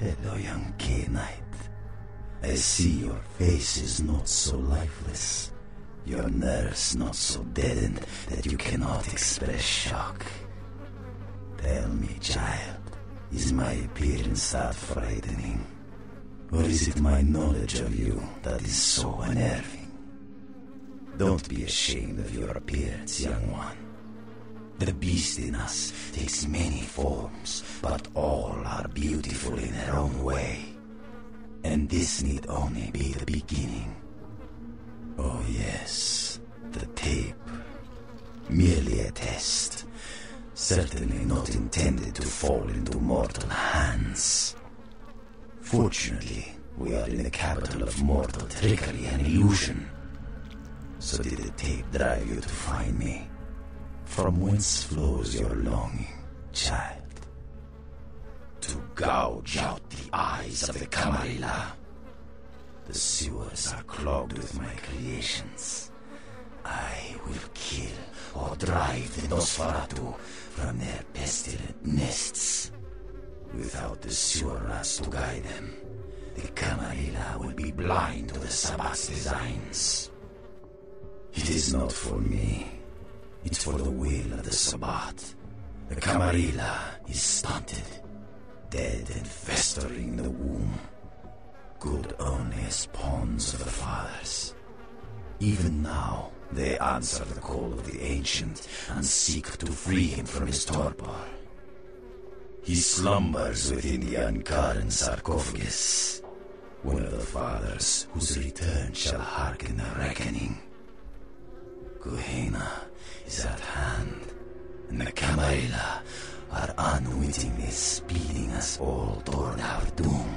Hello, young K-Knight. I see your face is not so lifeless. Your nerves not so deadened that you cannot express shock. Tell me, child, is my appearance that frightening? Or is it my knowledge of you that is so unnerving? Don't be ashamed of your appearance, young one. The beast in us takes many forms, but all are beautiful in their own way. And this need only be the beginning. Oh, yes, the tape. Merely a test. Certainly not intended to fall into mortal hands. Fortunately, we are in the capital of mortal trickery and illusion. So did the tape drive you to find me? From whence flows your longing, child? To gouge out the eyes of the Camarilla. The sewers are clogged with my creations. I will kill or drive the Nosferatu from their pestilent nests. Without the sewer rats to guide them, the Camarilla will be blind to the Sabbat's designs. It is not for me. It's for the will of the Sabbat. The Camarilla is stunted, dead and festering in the womb. Good only as pawns of the fathers. Even now, they answer the call of the ancient and seek to free him from his torpor. He slumbers within the Ankaran sarcophagus, one of the fathers whose return shall hearken the reckoning. Hand, Camarilla are unwittingly speeding us all toward our doom.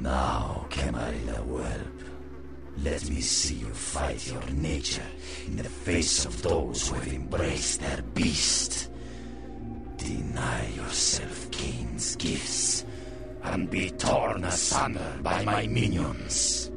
Now, Camarilla whelp, let me see you fight your nature in the face of those who have embraced their beast. Deny yourself Cain's gifts and be torn asunder by my minions.